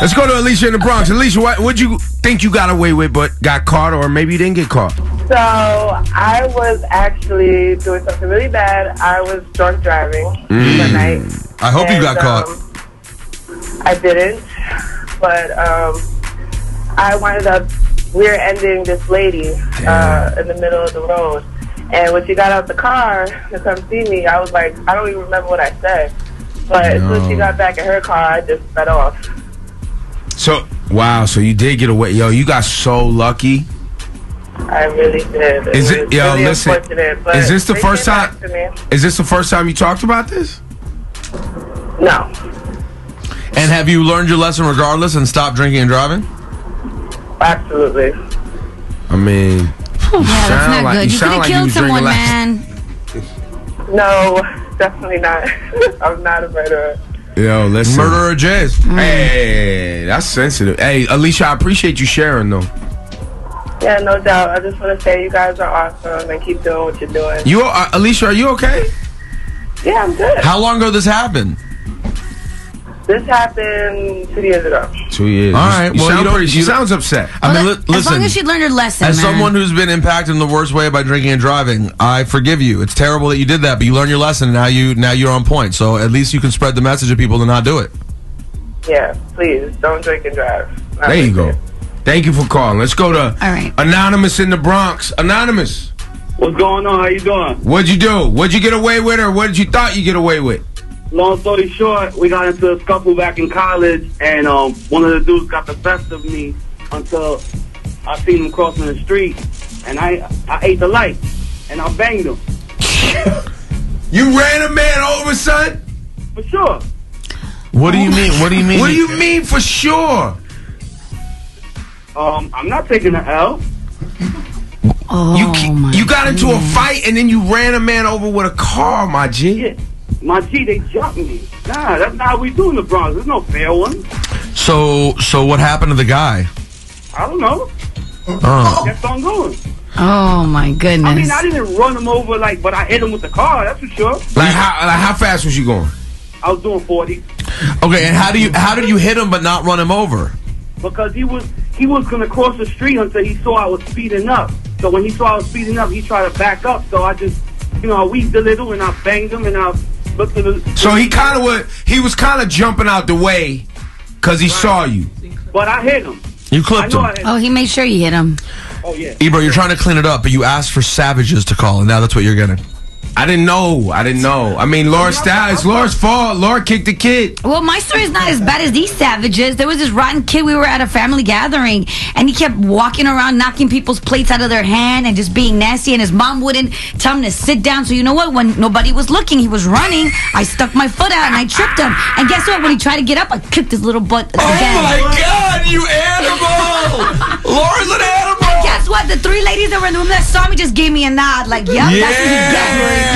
Let's go to Alicia in the Bronx. Alicia, what would you think you got away with, but got caught, or maybe you didn't get caught? So I was actually doing something really bad. I was drunk driving Mm. night. I hope you got And, caught. um, I didn't, but um, I wound up rear-ending this lady uh, in the middle of the road. And when she got out the car to come see me, I was like, I don't even remember what I said. But as soon as she got back in her car, I just sped off. So wow, so you did get away. Yo, you got so lucky. I really did. Is was it? Yo, really listen. but Is this the first time? back to me. Is this the first time you talked about this? No. And have you learned your lesson regardless and stopped drinking and driving? Absolutely. I mean, Yeah, that's sound not like- good. you You, could sound have like you killed someone, man. No, definitely not. I'm not a murderer. Yo, listen. Murderer Jays. Hey, that's sensitive. Hey, Alicia, I appreciate you sharing though. Yeah, no doubt. I just want to say you guys are awesome and keep doing what you're doing. You, uh, Alicia, are you okay? Yeah, I'm good. How long ago this happened? This happened two years ago. Two years. All right, You well, sound you pretty. She sounds upset. I mean, Well, li- as listen. long as she learned her lesson, As man. someone who's been impacted in the worst way by drinking and driving, I forgive you. It's terrible that you did that, but you learned your lesson. And now you now you're on point. So at least you can spread the message to people to not do it. Yeah, please don't drink and drive. Not There you go. that. Thank you for calling. Let's go to All right. Anonymous in the Bronx. Anonymous, What's going on? How you doing? what'd you do? What'd you get away with, or what did you thought you get away with? Long story short, we got into a scuffle back in college, and um, one of the dudes got the best of me until I seen him crossing the street, and I I ate the light, and I banged him You ran a man over, son. for sure. What do you mean? What do you mean? What do you mean for sure? Um, I'm not taking the L. Oh, You my you got into a fight and then you ran a man over with a car, my G. Yeah, my G, they jumped me. Nah, that's not how we do in the Bronx. There's no fair one. So so what happened to the guy? I don't know. Oh. Kept on going. Oh my goodness! I goodness. mean, I didn't run him over like, but I hit him with the car. That's for sure. Like how like how fast was you going? I was doing 40 Okay, and how do you how did you hit him but not run him over? because he was he was gonna cross the street until he saw I was speeding up. So when he saw I was speeding up, he tried to back up. So I just, you know, I weaved a little and I banged him and I looked at the. So he kind of was he was kind of jumping out the way because he saw you. But I hit him. You clipped him. Him. oh, he made sure you hit him. Oh yeah. Ebro, you're trying to clean it up, but you asked for savages to call, and now that's what you're getting. I didn't know. I didn't know. I mean, Laura Stylez. It's Laura's fault. Laura kicked the kid. Well, my story is not as bad as these savages. There was this rotten kid. We were at a family gathering, and he kept walking around, knocking people's plates out of their hand, and just being nasty. And his mom wouldn't tell him to sit down. So you know what? When nobody was looking, he was running. I stuck my foot out and I tripped him. And guess what? When he tried to get up, I kicked his little butt oh again. Oh my God, you animal! Laura's an animal. What? The three ladies that were in the room that saw me just gave me a nod, like, "Yep, that's what he gets."